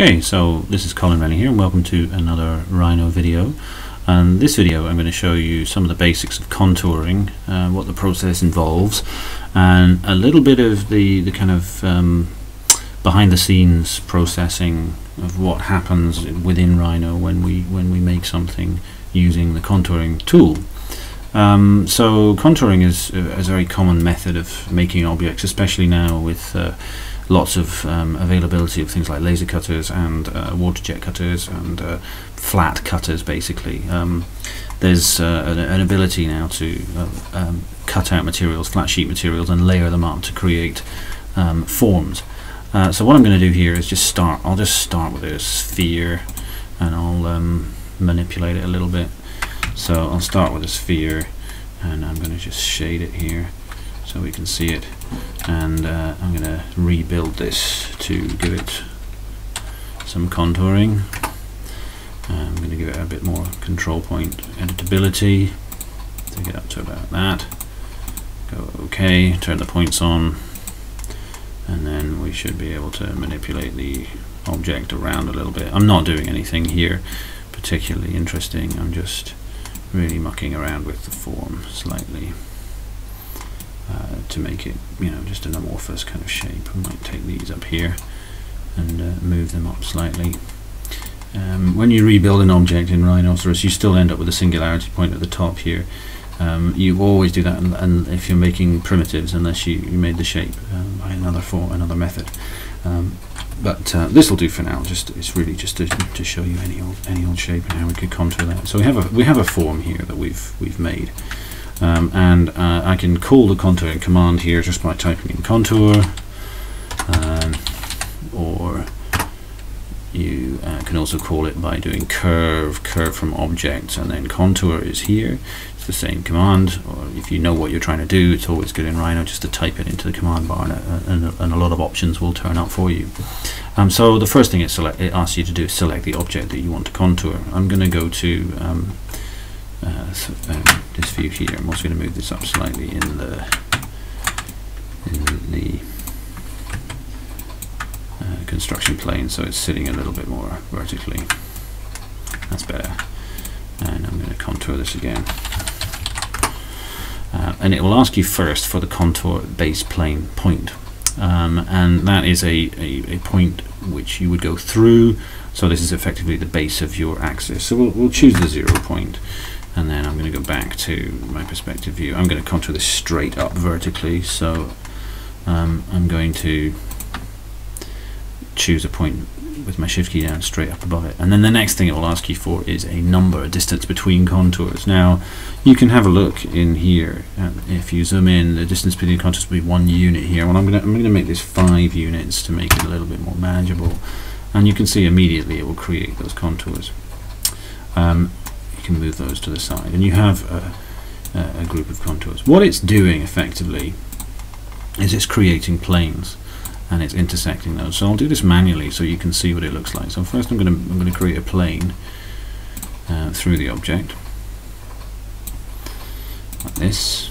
Okay, so this is Colin Rennie here and welcome to another Rhino video. And this video I'm going to show you some of the basics of contouring, uh, what the process involves, and a little bit of the, the kind of um, behind the scenes processing of what happens within Rhino when we when we make something using the contouring tool. Um, so contouring is a, a, very common method of making objects, especially now with uh, lots of um, availability of things like laser cutters and uh, water jet cutters and uh, flat cutters basically. Um, there's uh, an, an, ability now to uh, um, cut out materials, flat sheet materials and layer them up to create um, forms. Uh, so what I'm going to do here is just start, I'll just start with a sphere and I'll um, manipulate it a little bit. So I'll start with a sphere and I'm going to just shade it here so we can see it and uh, I'm going to rebuild this to give it some contouring. I'm going to give it a bit more control point editability take it up to about that. Go OK turn the points on. And then we should be able to manipulate the object around a little bit. I'm not doing anything here particularly interesting. I'm just really mucking around with the form slightly to make it, you know, just an amorphous kind of shape. I might take these up here and uh, move them up slightly. Um, when you rebuild an object in Rhinoceros, you still end up with a singularity point at the top here. Um, you always do that, and, and, if you're making primitives, unless you, you made the shape um, by another form, another method. Um, but uh, this will do for now. Just it's really just to, to show you any old any old shape and how we could contour that. So we have a we have a form here that we've we've made. Um, and uh, I can call the contouring command here just by typing in contour um, or you uh, can also call it by doing curve, curve from objects and then contour is here. It's the same command or if you know what you're trying to do it's always good in Rhino just to type it into the command bar and, uh, and, and a lot of options will turn up for you. Um, so the first thing it, select, it asks you to do is select the object that you want to contour. I'm going to go to um, uh, um, this view here. I'm also going to move this up slightly in the in the uh, construction plane so it's sitting a little bit more vertically. That's better. And I'm going to contour this again. Uh, and it will ask you first for the contour base plane point. Um, and that is a, a, a, point which you would go through so this is effectively the base of your axis so we'll, we'll choose the zero point and then I'm going to go back to my perspective view. I'm going to contour this straight up vertically so um, I'm going to choose a point with my shift key down straight up above it and then the next thing it will ask you for is a number, a distance between contours. Now you can have a look in here if you zoom in the distance between contours will be one unit here well I'm going to I'm going to make this five units to make it a little bit more manageable and you can see immediately it will create those contours. Um, can move those to the side and you have a, a group of contours. What it's doing effectively is it's creating planes and it's intersecting those. So I'll do this manually so you can see what it looks like. So first I'm going to I'm going to create a plane uh, through the object like this.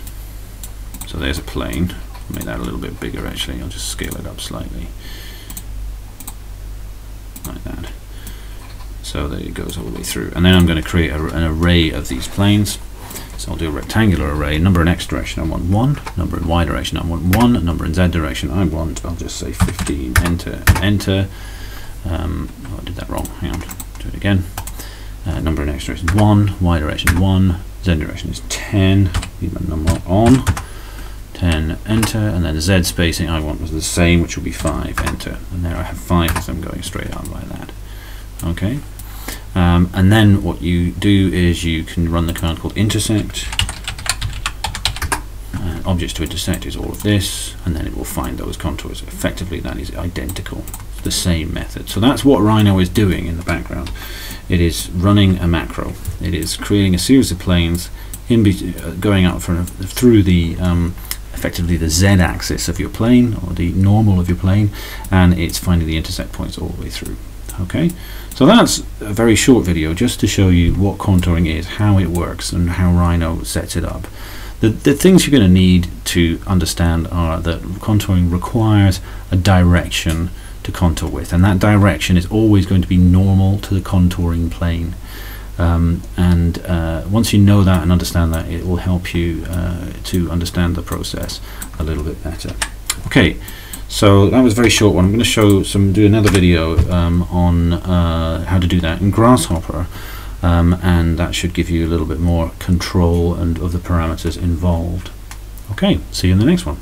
So there's a plane. Make that a little bit bigger actually. I'll just scale it up slightly like that so that it goes all the way through. And then I'm going to create a, an array of these planes. So I'll do a rectangular array number in x direction I want 1 number in y direction I want 1 number in z direction I want I'll just say 15 enter enter. Um, oh, I did that wrong hang on do it again. Uh, number in x direction 1 y direction 1 z direction is 10 leave my number on. 10 enter and then the z spacing I want was the same which will be 5 enter. And there I have 5 as I'm going straight on like that. Okay um, and then what you do is you can run the command called intersect. Uh, objects to intersect is all of this, and then it will find those contours. Effectively, that is identical. The same method. So that's what Rhino is doing in the background. It is running a macro. It is creating a series of planes in uh, going out for, through the um, effectively the z-axis of your plane or the normal of your plane, and it's finding the intersect points all the way through okay? So that's a very short video just to show you what contouring is how it works and how Rhino sets it up. The, the things you're going to need to understand are that contouring requires a direction to contour with and that direction is always going to be normal to the contouring plane. Um, and uh, once you know that and understand that it will help you uh, to understand the process a little bit better. Okay so that was a very short one. I'm going to show some do another video um, on uh, how to do that in Grasshopper um, and that should give you a little bit more control and of the parameters involved. Okay see you in the next one